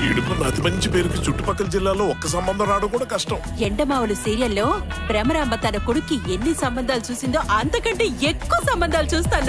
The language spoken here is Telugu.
జీడిపల్లి అతి మంచి పేరుకి చుట్టుపక్కల జిల్లాలో ఒక్క సంబంధం రావడం కూడా కష్టం. ఎండమావులు సీరియల్లో భ్రమరాంబ తన కొడుక్కి ఎన్ని సంబంధాలు చూసిందో అంతకంటే ఎక్కువ సంబంధాలు చూస్తాను